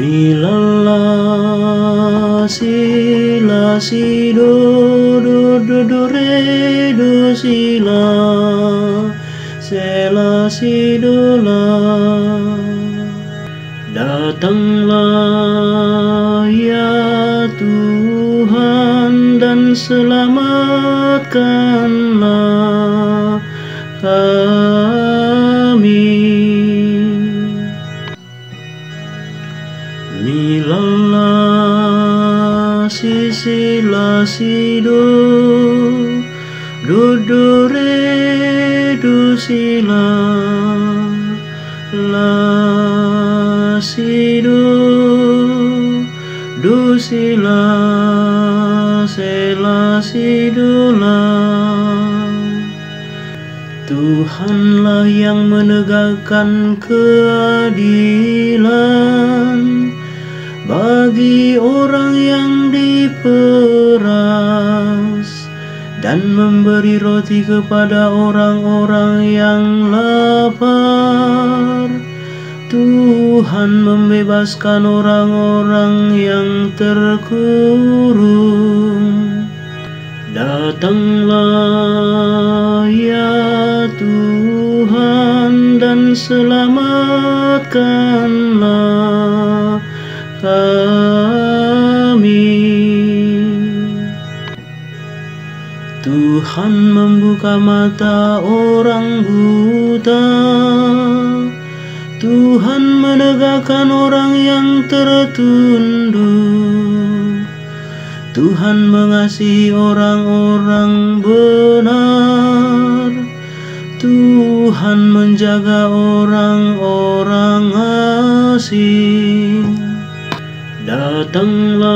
Milala si la si do do do do re do si la se la si do la Datanglah ya Tuhan dan selamatkanlah Si si la si si la la si do do la la do la. Tuhanlah yang menegakkan keadilan bagi orang yang diperas dan memberi roti kepada orang-orang yang lapar. Tuhan membebaskan orang-orang yang terkurung. Datanglah ya Tuhan dan selamatkanlah kami. Tuhan membuka mata orang buta. Tuhan menegakkan orang yang tertunduk. Tuhan mengasihi orang-orang benar. Tuhan menjaga orang-orang asing. Datanglah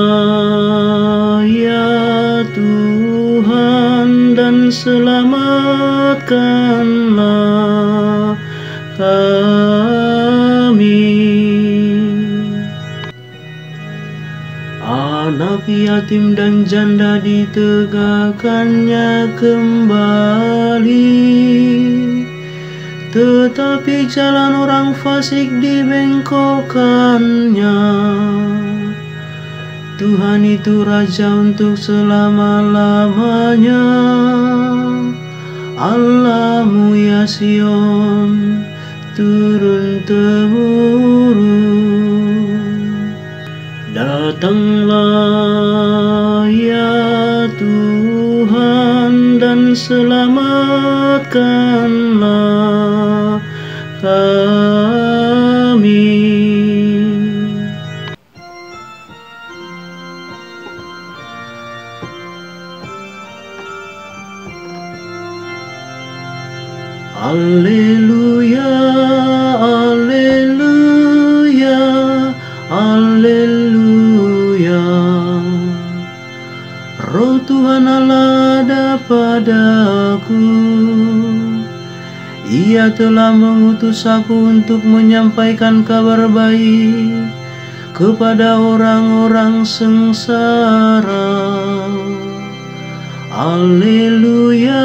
ya Tuhan dan selamatkanlah kami. Anak yatim dan janda ditegakkannya kembali Tetapi jalan orang fasik dibengkokkannya Tuhan itu Raja untuk selama-lamanya Allahmu ya Sion turun-temurun Datanglah ya Tuhan dan selamatkanlah kami. Alleluia, Alleluia, Alleluia. Roh Tuhan Allah ada padaku. Ia telah mengutus aku untuk menyampaikan kabar baik kepada orang-orang sengsara. Alleluia.